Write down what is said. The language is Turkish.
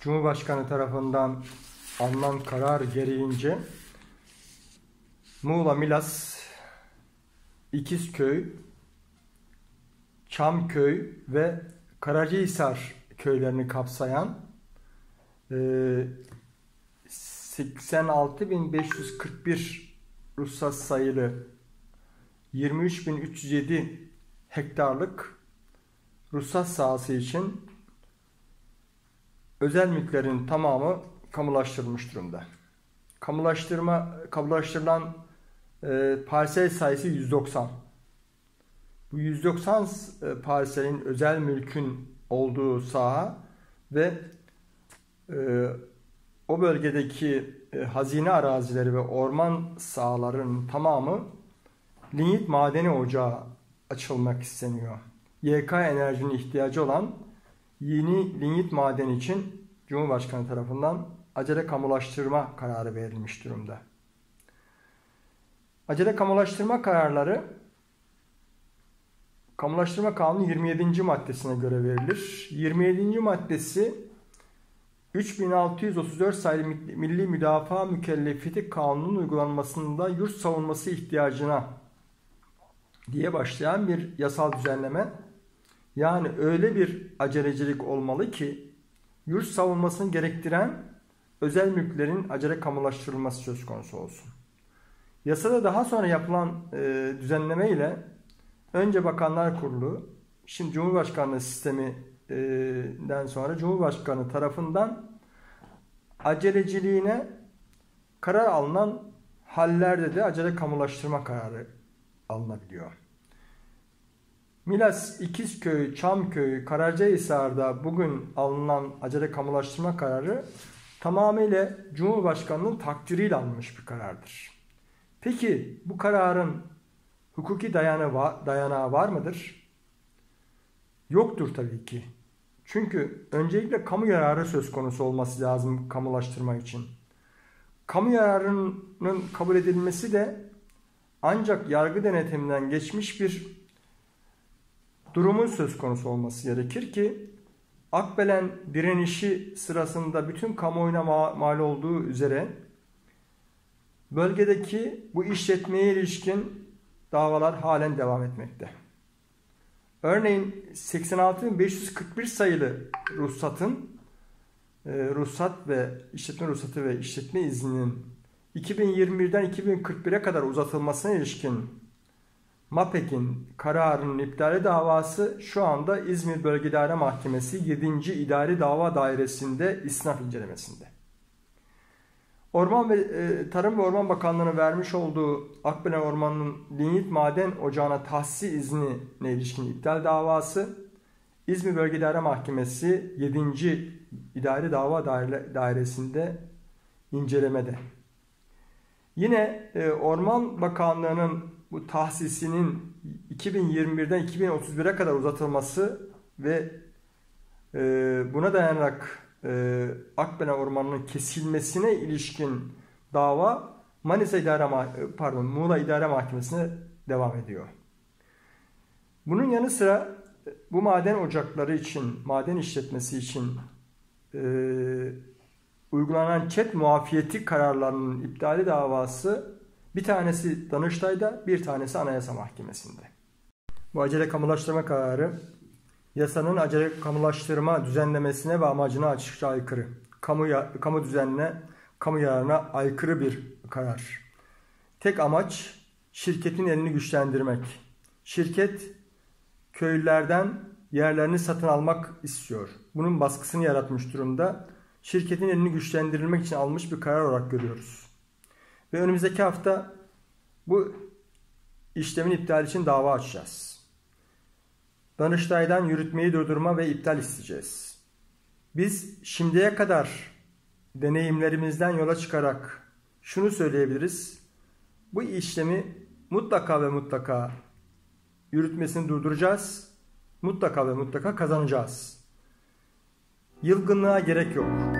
Cumhurbaşkanı tarafından alınan karar gereğince Muğla, Milas, İkizköy, Çamköy ve Karacahisar köylerini kapsayan e, 86.541 ruhsat sayılı 23.307 hektarlık ruhsat sahası için özel mülklerin tamamı kamulaştırılmış durumda. Kamulaştırma kamulaştırılan e, parsel sayısı 190. Bu 190 e, parselin özel mülkün olduğu saha ve e, o bölgedeki e, hazine arazileri ve orman sahalarının tamamı lignit madeni ocağı açılmak isteniyor. YK enerjinin ihtiyacı olan yeni lignit madeni için Cumhurbaşkanı tarafından acele kamulaştırma kararı verilmiş durumda. Acele kamulaştırma kararları Kamulaştırma Kanunu 27. maddesine göre verilir. 27. maddesi 3634 sayılı Milli Müdafaa Mükellefiyeti Kanunu'nun uygulanmasında yurt savunması ihtiyacına diye başlayan bir yasal düzenleme. Yani öyle bir acelecilik olmalı ki yurt savunmasını gerektiren özel mülklerin acele kamulaştırılması söz konusu olsun. Yasada daha sonra yapılan e, düzenleme ile önce Bakanlar Kurulu, şimdi Cumhurbaşkanlığı sisteminden sonra Cumhurbaşkanı tarafından aceleciliğine karar alınan hallerde de acele kamulaştırma kararı alınabiliyor. Milas, İkizköy, Çamköy, Karacahisar'da bugün alınan acele kamulaştırma kararı tamamıyla Cumhurbaşkanı'nın takdiriyle alınmış bir karardır. Peki bu kararın hukuki dayanağı, dayanağı var mıdır? Yoktur tabii ki. Çünkü öncelikle kamu yararı söz konusu olması lazım kamulaştırma için. Kamu yararının kabul edilmesi de ancak yargı denetiminden geçmiş bir durumun söz konusu olması gerekir ki Akbelen direnişi sırasında bütün kamuoyuna mal olduğu üzere bölgedeki bu işletmeye ilişkin davalar halen devam etmekte. Örneğin 86.541 sayılı ruhsatın e, ruhsat ve işletme ruhsatı ve işletme izninin 2021'den 2041'e kadar uzatılmasına ilişkin MAPEK'in kararının iptali davası şu anda İzmir Bölge İdare Mahkemesi 7. İdari Dava Dairesi'nde istinaf incelemesinde. Orman ve e, Tarım ve Orman Bakanlığı'nın vermiş olduğu Akbelen Ormanı'nın lignit maden ocağına tahsis iznine ilişkin iptal davası İzmir Bölge İdare Mahkemesi 7. İdari Dava Dairesi'nde incelemede. Yine e, Orman Bakanlığı'nın bu tahsisinin 2021'den 2031'e kadar uzatılması ve e, buna dayanarak e, Akbelen Ormanı'nın kesilmesine ilişkin dava Manisa İdare e, pardon Muğla İdare Mahkemesi'ne devam ediyor. Bunun yanı sıra bu maden ocakları için, maden işletmesi için e, uygulanan çet muafiyeti kararlarının iptali davası bir tanesi Danıştay'da, bir tanesi Anayasa Mahkemesi'nde. Bu acele kamulaştırma kararı yasanın acele kamulaştırma düzenlemesine ve amacına açıkça aykırı. Kamu, kamu düzenine, kamu yararına aykırı bir karar. Tek amaç şirketin elini güçlendirmek. Şirket köylülerden yerlerini satın almak istiyor. Bunun baskısını yaratmış durumda. Şirketin elini güçlendirilmek için almış bir karar olarak görüyoruz. Ve önümüzdeki hafta bu işlemin iptal için dava açacağız. Danıştay'dan yürütmeyi durdurma ve iptal isteyeceğiz. Biz şimdiye kadar deneyimlerimizden yola çıkarak şunu söyleyebiliriz. Bu işlemi mutlaka ve mutlaka yürütmesini durduracağız. Mutlaka ve mutlaka kazanacağız. Yılgınlığa gerek yok.